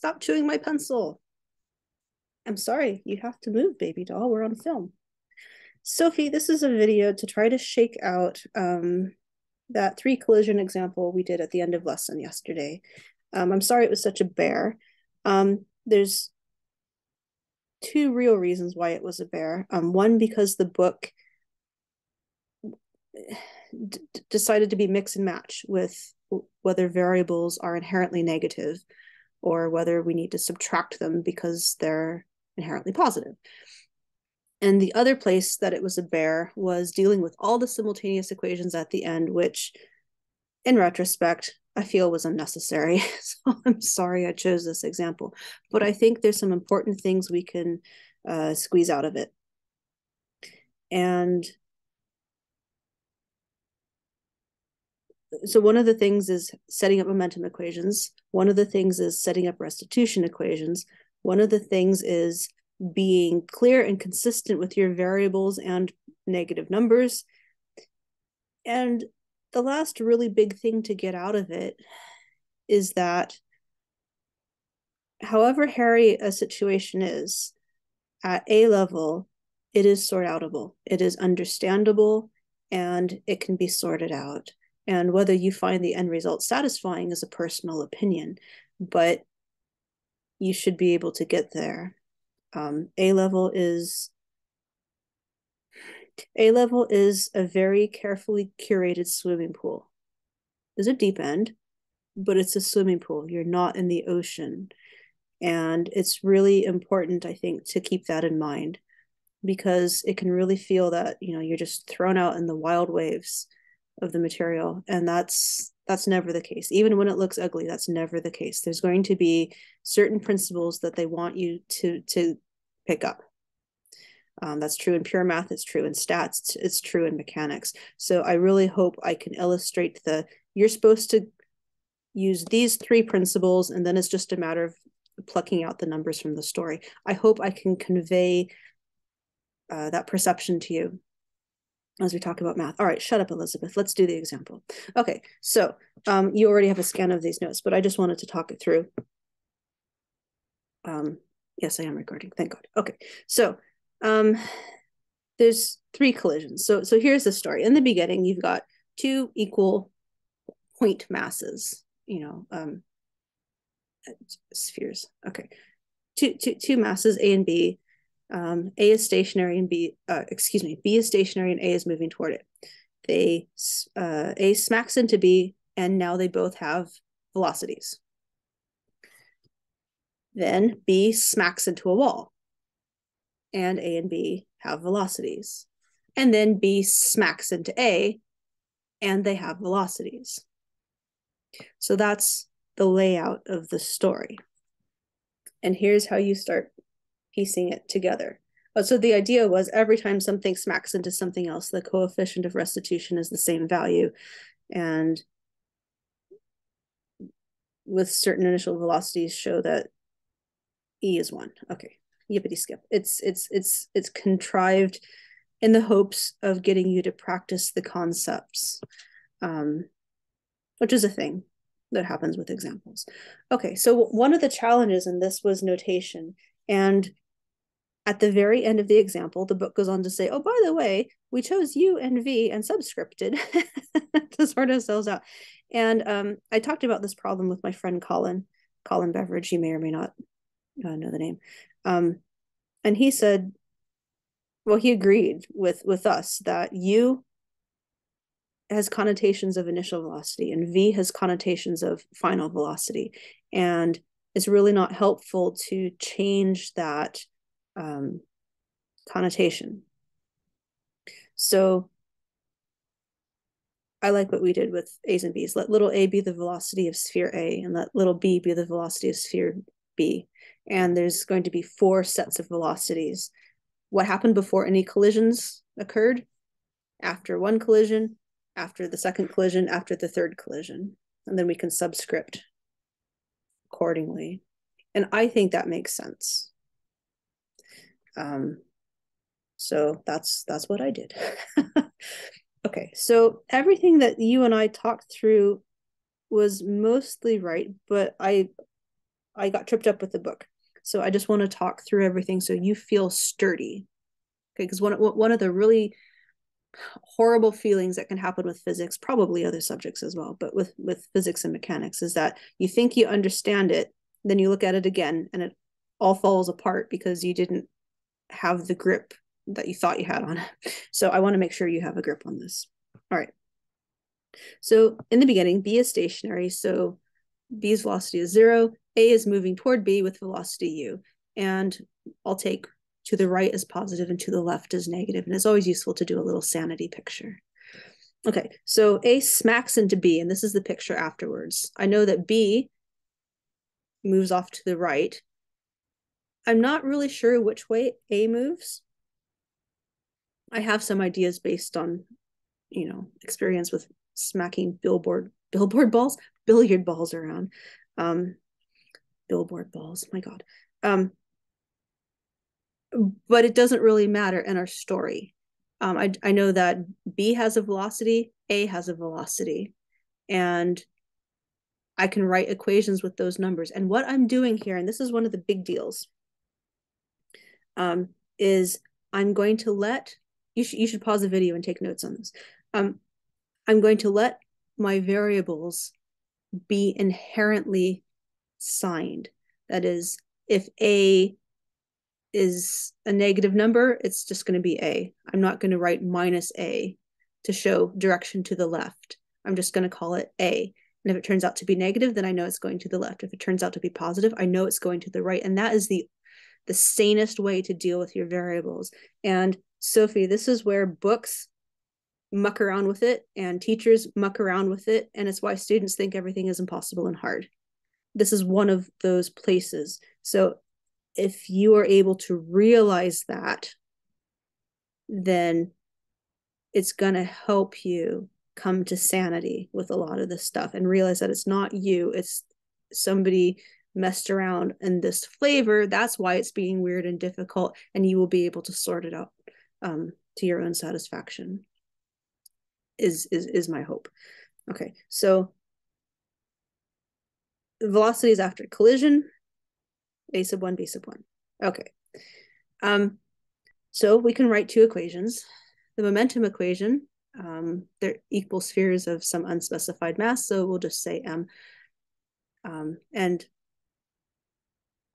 stop chewing my pencil. I'm sorry, you have to move, baby doll. We're on film. Sophie, this is a video to try to shake out um, that three collision example we did at the end of lesson yesterday. Um, I'm sorry it was such a bear. Um, there's two real reasons why it was a bear. Um, one, because the book decided to be mix and match with whether variables are inherently negative or whether we need to subtract them because they're inherently positive. And the other place that it was a bear was dealing with all the simultaneous equations at the end, which in retrospect, I feel was unnecessary. so I'm sorry I chose this example, but I think there's some important things we can uh, squeeze out of it. And so one of the things is setting up momentum equations. One of the things is setting up restitution equations. One of the things is being clear and consistent with your variables and negative numbers. And the last really big thing to get out of it is that however hairy a situation is at a level, it is sort outable, it is understandable, and it can be sorted out. And whether you find the end result satisfying is a personal opinion, but you should be able to get there. Um, a level is a level is a very carefully curated swimming pool. There's a deep end, but it's a swimming pool. You're not in the ocean. And it's really important, I think, to keep that in mind because it can really feel that, you know, you're just thrown out in the wild waves of the material. And that's that's never the case. Even when it looks ugly, that's never the case. There's going to be certain principles that they want you to to pick up. Um, that's true in pure math, it's true in stats, it's true in mechanics. So I really hope I can illustrate the you're supposed to use these three principles, and then it's just a matter of plucking out the numbers from the story. I hope I can convey uh, that perception to you as we talk about math. All right, shut up, Elizabeth. Let's do the example. Okay, so um, you already have a scan of these notes, but I just wanted to talk it through. Um, yes, I am recording. Thank God. Okay, so um, there's three collisions. So, so here's the story. In the beginning, you've got two equal point masses, you know, um, spheres. Okay, two, two, two masses, A and B. Um, a is stationary and B, uh, excuse me, B is stationary and A is moving toward it. They, uh, A smacks into B, and now they both have velocities. Then B smacks into a wall and A and B have velocities. And then B smacks into A and they have velocities. So that's the layout of the story. And here's how you start piecing it together. So the idea was every time something smacks into something else, the coefficient of restitution is the same value. And with certain initial velocities show that E is one. Okay yippity skip. It's it's it's it's contrived in the hopes of getting you to practice the concepts, um, which is a thing that happens with examples. Okay, so one of the challenges in this was notation. And at the very end of the example, the book goes on to say, oh, by the way, we chose U and V and subscripted to sort ourselves out. And um, I talked about this problem with my friend Colin, Colin Beveridge. You may or may not uh, know the name. Um, and he said, well, he agreed with with us that U has connotations of initial velocity and V has connotations of final velocity. And it's really not helpful to change that um, connotation. So I like what we did with A's and B's. Let little a be the velocity of sphere A and let little b be the velocity of sphere B and there's going to be four sets of velocities. What happened before any collisions occurred? After one collision, after the second collision, after the third collision. And then we can subscript accordingly. And I think that makes sense. Um, so that's that's what I did. okay, so everything that you and I talked through was mostly right, but I I got tripped up with the book. So I just want to talk through everything so you feel sturdy. Okay, because one one of the really horrible feelings that can happen with physics, probably other subjects as well, but with with physics and mechanics is that you think you understand it, then you look at it again and it all falls apart because you didn't have the grip that you thought you had on it. So I want to make sure you have a grip on this. All right. So in the beginning, B is stationary. So B's velocity is zero. A is moving toward B with velocity U. And I'll take to the right as positive and to the left as negative. And it's always useful to do a little sanity picture. Okay, so A smacks into B, and this is the picture afterwards. I know that B moves off to the right. I'm not really sure which way A moves. I have some ideas based on, you know, experience with smacking billboard billboard balls, billiard balls around. Um, billboard balls, my God. Um, but it doesn't really matter in our story. Um, I, I know that B has a velocity, A has a velocity, and I can write equations with those numbers. And what I'm doing here, and this is one of the big deals, um, is I'm going to let you should you should pause the video and take notes on this. Um, I'm going to let my variables be inherently signed. That is, if A is a negative number, it's just going to be A. I'm not going to write minus A to show direction to the left. I'm just going to call it A. And if it turns out to be negative, then I know it's going to the left. If it turns out to be positive, I know it's going to the right. And that is the the sanest way to deal with your variables. And Sophie, this is where books muck around with it and teachers muck around with it. And it's why students think everything is impossible and hard. This is one of those places. So if you are able to realize that, then it's going to help you come to sanity with a lot of this stuff and realize that it's not you, it's somebody messed around in this flavor. That's why it's being weird and difficult, and you will be able to sort it out um, to your own satisfaction. Is is is my hope. Okay, so velocity is after collision, a sub one, b sub one. Okay. Um, so we can write two equations. The momentum equation, um, they're equal spheres of some unspecified mass, so we'll just say m. Um, and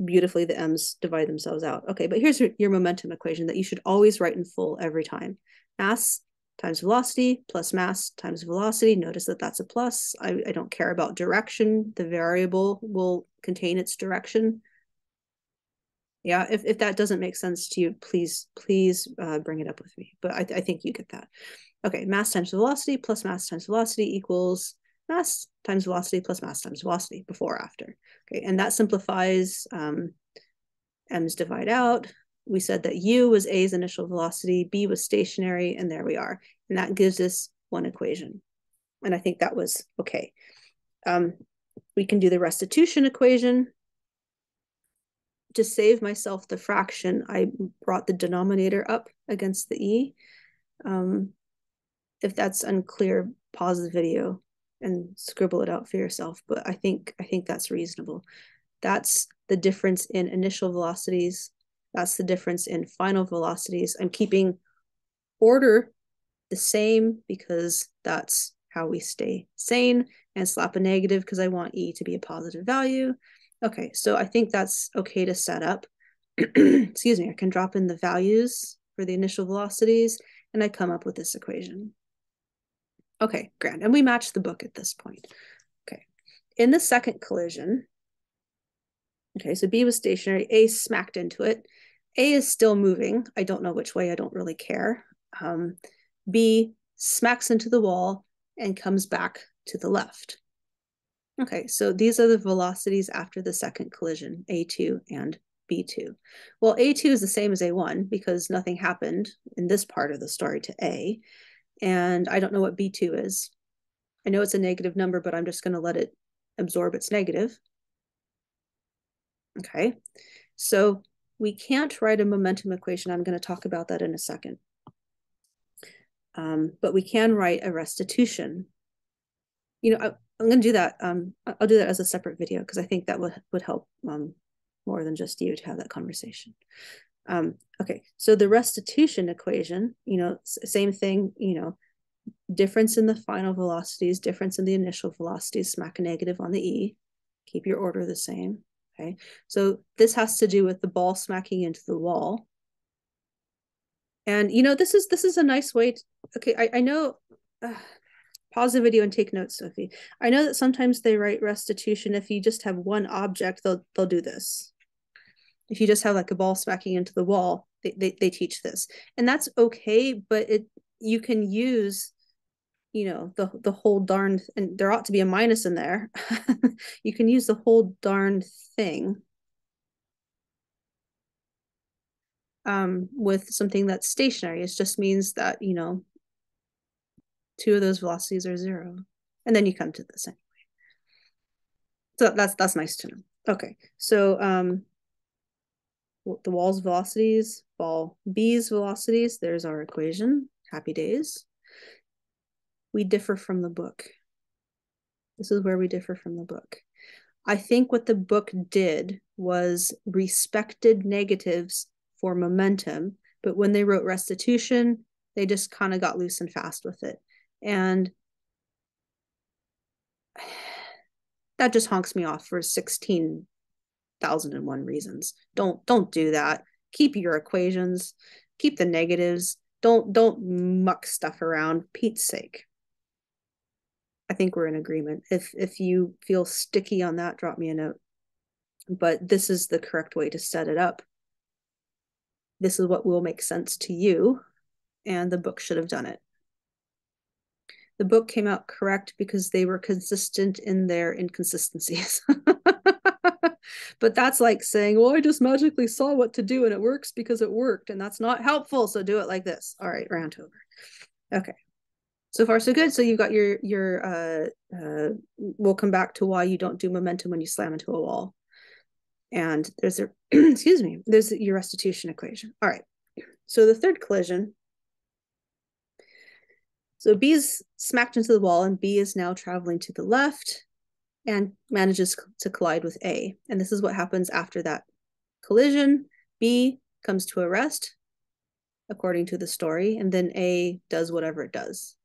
beautifully the m's divide themselves out. Okay, but here's your, your momentum equation that you should always write in full every time. Mass times velocity plus mass times velocity. Notice that that's a plus. I, I don't care about direction. The variable will contain its direction. Yeah, if, if that doesn't make sense to you, please, please uh, bring it up with me. But I, I think you get that. Okay, mass times velocity plus mass times velocity equals mass times velocity plus mass times velocity before after. Okay, and that simplifies um, m's divide out. We said that u was a's initial velocity, b was stationary, and there we are. And that gives us one equation. And I think that was okay. Um, we can do the restitution equation. To save myself the fraction, I brought the denominator up against the e. Um, if that's unclear, pause the video and scribble it out for yourself but i think i think that's reasonable. That's the difference in initial velocities. That's the difference in final velocities. I'm keeping order the same because that's how we stay sane and slap a negative because i want e to be a positive value. Okay so i think that's okay to set up. Excuse me i can drop in the values for the initial velocities and i come up with this equation Okay, grand. And we match the book at this point. Okay. In the second collision, okay, so B was stationary, A smacked into it. A is still moving. I don't know which way, I don't really care. Um, B smacks into the wall and comes back to the left. Okay, so these are the velocities after the second collision, A2 and B2. Well, A2 is the same as A1 because nothing happened in this part of the story to A and I don't know what B2 is. I know it's a negative number, but I'm just going to let it absorb its negative. Okay, so we can't write a momentum equation. I'm going to talk about that in a second. Um, but we can write a restitution. You know, I'm going to do that. Um, I'll do that as a separate video because I think that would would help um, more than just you to have that conversation. Um, okay, so the restitution equation, you know, same thing, you know, difference in the final velocities, difference in the initial velocities, smack a negative on the E, keep your order the same. Okay, so this has to do with the ball smacking into the wall. And you know, this is this is a nice way to, okay, I, I know uh, pause the video and take notes, Sophie. I know that sometimes they write restitution if you just have one object, they'll they'll do this. If you just have like a ball smacking into the wall, they, they, they teach this. And that's okay, but it you can use you know the the whole darn and there ought to be a minus in there. You can use the whole darn thing um, with something that's stationary. It just means that you know two of those velocities are zero and then you come to this anyway. So that's that's nice to know. Okay so um the wall's velocities ball b's velocities there's our equation happy days we differ from the book. This is where we differ from the book. I think what the book did was respected negatives for momentum, but when they wrote restitution, they just kind of got loose and fast with it. And that just honks me off for 16,001 reasons. Don't don't do that. Keep your equations, keep the negatives. Don't don't muck stuff around, Pete's sake. I think we're in agreement. If if you feel sticky on that, drop me a note. But this is the correct way to set it up. This is what will make sense to you, and the book should have done it. The book came out correct because they were consistent in their inconsistencies. but that's like saying, well, I just magically saw what to do and it works because it worked. And that's not helpful. So do it like this. All right, round over. Okay so far so good so you've got your your uh, uh we'll come back to why you don't do momentum when you slam into a wall and there's a excuse me there's your restitution equation all right so the third collision so b is smacked into the wall and b is now traveling to the left and manages to collide with a and this is what happens after that collision b comes to a rest according to the story and then a does whatever it does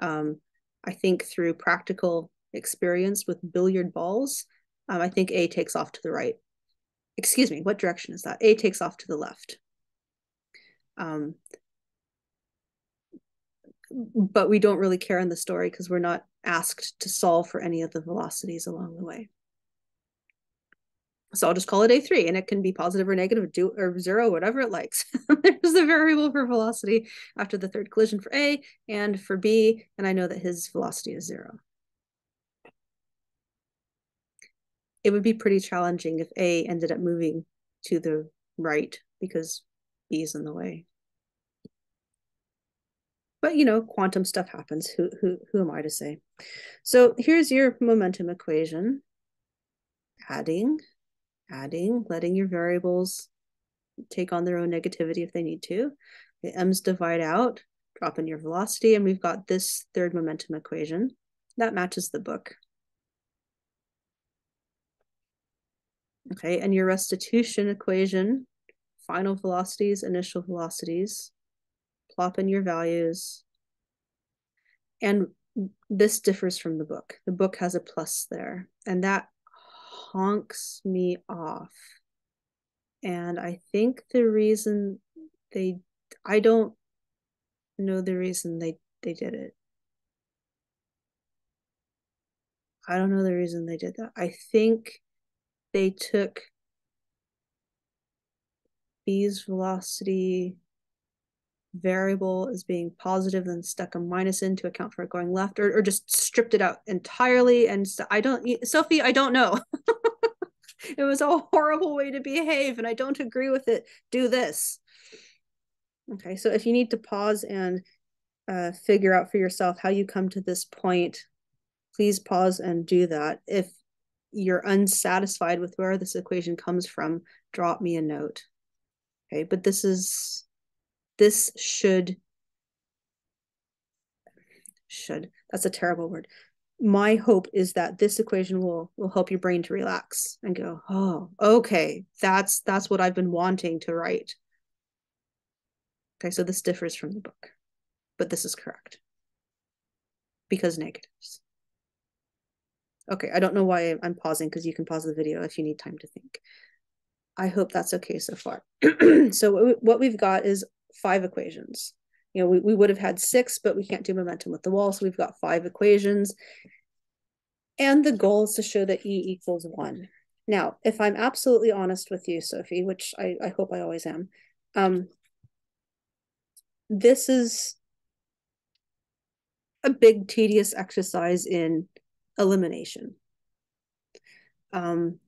um, I think through practical experience with billiard balls, um, I think A takes off to the right. Excuse me, what direction is that? A takes off to the left. Um, but we don't really care in the story because we're not asked to solve for any of the velocities along the way. So I'll just call it A3 and it can be positive or negative do, or zero, whatever it likes. There's the variable for velocity after the third collision for A and for B, and I know that his velocity is zero. It would be pretty challenging if A ended up moving to the right because B is in the way. But you know, quantum stuff happens. Who who who am I to say? So here's your momentum equation. Adding adding, letting your variables take on their own negativity if they need to. The m's divide out, drop in your velocity, and we've got this third momentum equation. That matches the book. Okay, and your restitution equation, final velocities, initial velocities, plop in your values. And this differs from the book. The book has a plus there, and that honks me off. And I think the reason they I don't know the reason they they did it. I don't know the reason they did that. I think they took B's velocity variable as being positive, then stuck a minus in to account for it going left, or, or just stripped it out entirely. And so I don't, Sophie, I don't know. it was a horrible way to behave, and I don't agree with it. Do this. Okay, so if you need to pause and uh, figure out for yourself how you come to this point, please pause and do that. If you're unsatisfied with where this equation comes from, drop me a note. Okay, but this is this should should that's a terrible word. My hope is that this equation will will help your brain to relax and go oh okay that's that's what i've been wanting to write. Okay so this differs from the book but this is correct. Because negatives. Okay i don't know why i'm pausing because you can pause the video if you need time to think. I hope that's okay so far. So what we've got is five equations you know, we, we would have had six, but we can't do momentum with the wall. So we've got five equations. And the goal is to show that E equals one. Now, if I'm absolutely honest with you, Sophie, which I, I hope I always am, um, this is a big tedious exercise in elimination. Um,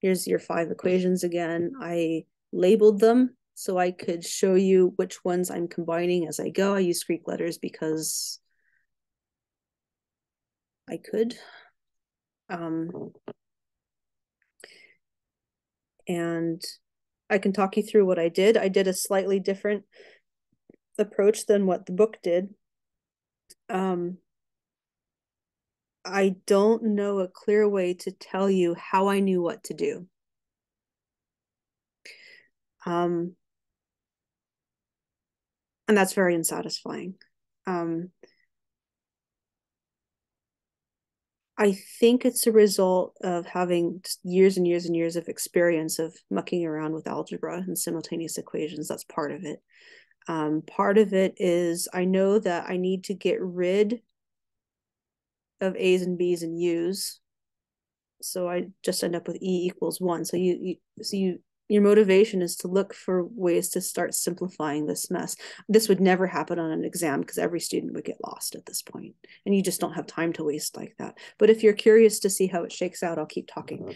here's your five equations again. I labeled them so I could show you which ones I'm combining as I go. I use Greek letters because I could. Um, and I can talk you through what I did. I did a slightly different approach than what the book did. Um, I don't know a clear way to tell you how I knew what to do. Um, and that's very unsatisfying. Um, I think it's a result of having years and years and years of experience of mucking around with algebra and simultaneous equations. That's part of it. Um, part of it is I know that I need to get rid of A's and B's and U's. So I just end up with E equals one. So you, you so you your motivation is to look for ways to start simplifying this mess. This would never happen on an exam because every student would get lost at this point, and you just don't have time to waste like that. But if you're curious to see how it shakes out, I'll keep talking.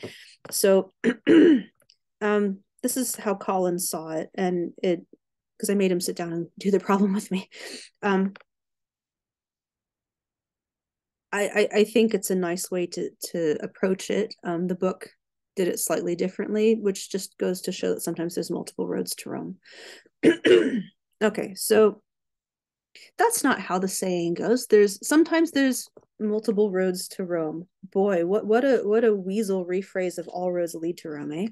So, um, this is how Colin saw it, and it because I made him sit down and do the problem with me. Um, I, I, think it's a nice way to to approach it. Um, the book did it slightly differently, which just goes to show that sometimes there's multiple roads to Rome. okay, so that's not how the saying goes. There's sometimes there's multiple roads to Rome. Boy, what what a what a weasel rephrase of all roads lead to Rome, eh?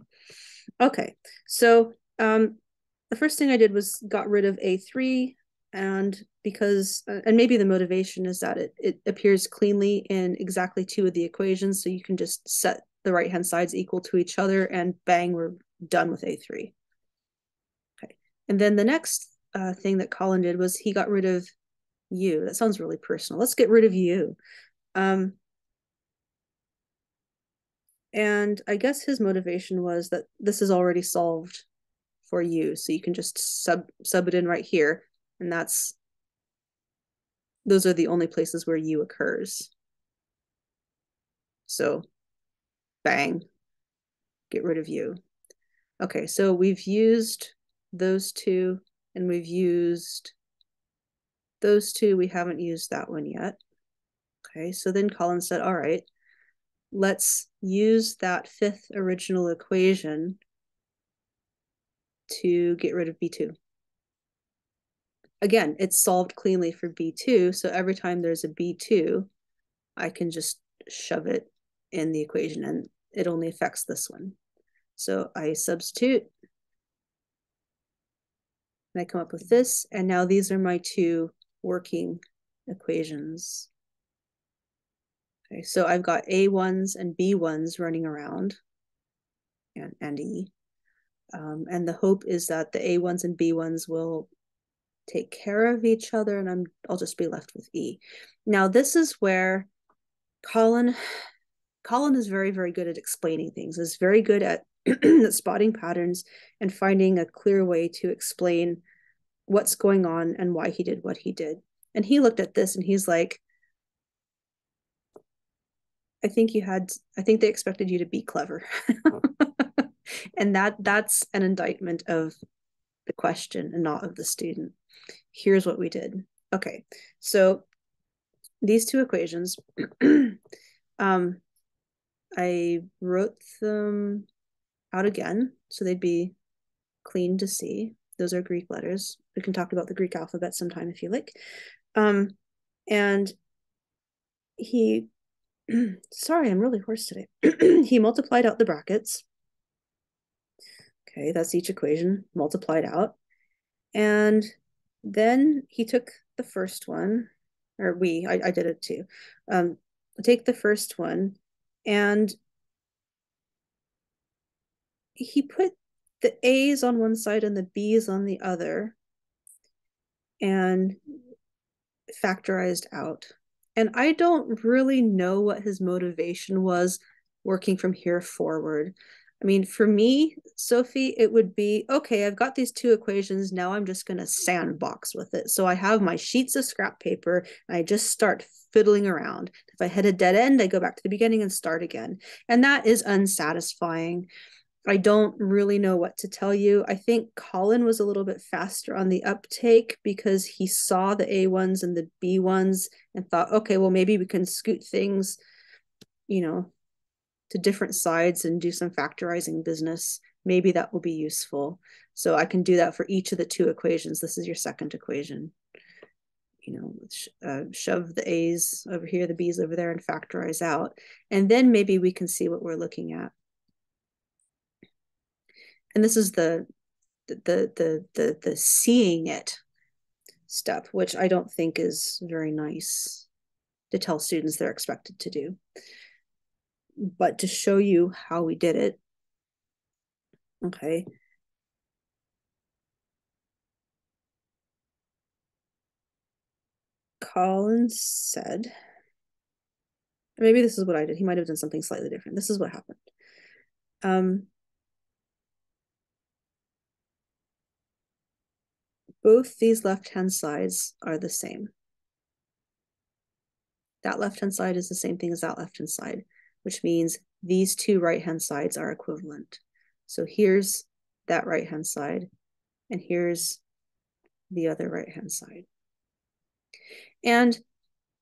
Okay, so um the first thing I did was got rid of A3 and because uh, and maybe the motivation is that it it appears cleanly in exactly two of the equations so you can just set the right hand sides equal to each other and bang, we're done with A3. Okay. And then the next uh, thing that Colin did was he got rid of U. That sounds really personal. Let's get rid of U. Um, and I guess his motivation was that this is already solved for you. So you can just sub sub it in right here. And that's those are the only places where U occurs. So bang, get rid of you. Okay, so we've used those two and we've used those two. We haven't used that one yet. Okay, so then Colin said, all right, let's use that fifth original equation to get rid of B2. Again, it's solved cleanly for B2. So every time there's a B2, I can just shove it in the equation and it only affects this one. So I substitute and I come up with this. And now these are my two working equations. Okay, so I've got A1s and B1s running around and, and E. Um, and the hope is that the A1s and B1s will take care of each other and I'm I'll just be left with E. Now this is where Colin Colin is very, very good at explaining things, is very good at, spotting patterns and finding a clear way to explain what's going on and why he did what he did. And he looked at this and he's like, I think you had I think they expected you to be clever. and that that's an indictment of the question and not of the student. Here's what we did. Okay. So these two equations um I wrote them out again so they'd be clean to see. Those are Greek letters. We can talk about the Greek alphabet sometime if you like. Um, and he sorry, I'm really hoarse today. he multiplied out the brackets. Okay, that's each equation multiplied out. And then he took the first one, or we, I, I did it too. Um, take the first one and he put the A's on one side and the B's on the other and factorized out. And I don't really know what his motivation was working from here forward. I mean, for me, Sophie, it would be okay, I've got these two equations. Now I'm just going to sandbox with it. So I have my sheets of scrap paper and I just start fiddling around. If I hit a dead end, I go back to the beginning and start again. And that is unsatisfying. I don't really know what to tell you. I think Colin was a little bit faster on the uptake because he saw the A ones and the B ones and thought, okay, well, maybe we can scoot things, you know, to different sides and do some factorizing business. Maybe that will be useful. So I can do that for each of the two equations. This is your second equation. You know, uh, shove the A's over here, the B's over there, and factorize out. And then maybe we can see what we're looking at. And this is the the the the the seeing it step which i don't think is very nice to tell students they're expected to do. But to show you how we did it. Okay Collins said maybe this is what I did. He might have done something slightly different. This is what happened. Um, Both these left-hand sides are the same. That left-hand side is the same thing as that left-hand side, which means these two right-hand sides are equivalent. So here's that right-hand side, and here's the other right-hand side. And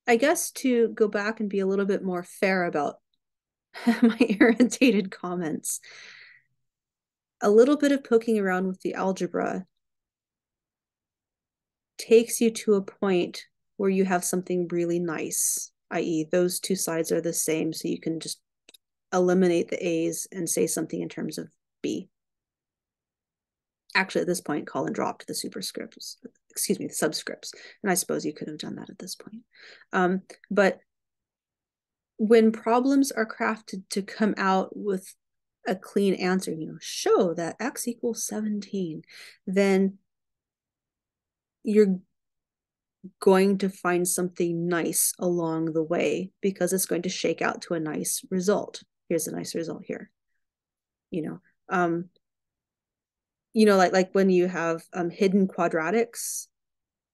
I guess to go back and be a little bit more fair about my irritated comments, a little bit of poking around with the algebra takes you to a point where you have something really nice, i.e., those two sides are the same, so you can just eliminate the A's and say something in terms of B. Actually, at this point, Colin dropped the superscripts, excuse me, the subscripts. And I suppose you could have done that at this point. Um, but when problems are crafted to come out with a clean answer, you know, show that x equals 17, then you're going to find something nice along the way because it's going to shake out to a nice result. Here's a nice result here. You know, um, you know, like like when you have um, hidden quadratics,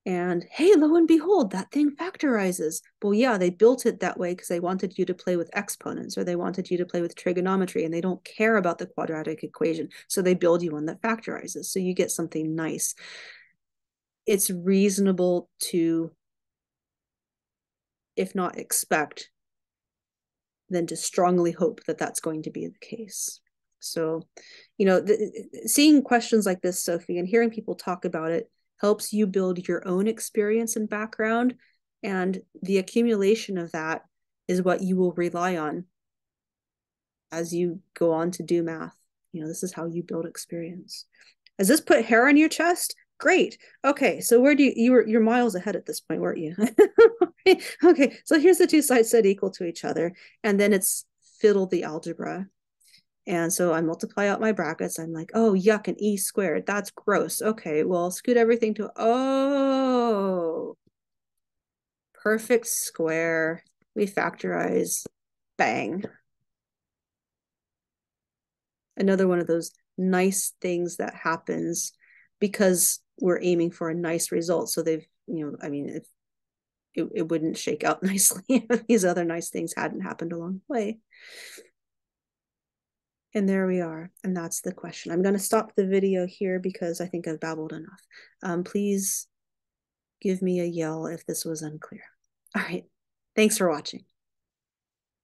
and hey, lo and behold, that thing factorizes. Well, yeah, they built it that way because they wanted you to play with exponents or they wanted you to play with trigonometry, and they don't care about the quadratic equation, so they build you one that factorizes. So you get something nice it's reasonable to, if not expect, then to strongly hope that that's going to be the case. So, you know, the, seeing questions like this, Sophie, and hearing people talk about it helps you build your own experience and background. And the accumulation of that is what you will rely on as you go on to do math. You know, this is how you build experience. Has this put hair on your chest? Great. Okay, so where do you you were you're miles ahead at this point, weren't you? okay, so here's the two sides set equal to each other, and then it's fiddle the algebra. And so I multiply out my brackets. I'm like, oh, yuck, an e squared. That's gross. Okay, well, scoot everything to, oh, perfect square. We factorize, bang. Another one of those nice things that happens because we're aiming for a nice result. So they've, you know, I mean, it, it wouldn't shake out nicely if these other nice things hadn't happened along the way. And there we are. And that's the question. I'm going to stop the video here because I think I've babbled enough. Um, please give me a yell if this was unclear. All right. Thanks for watching.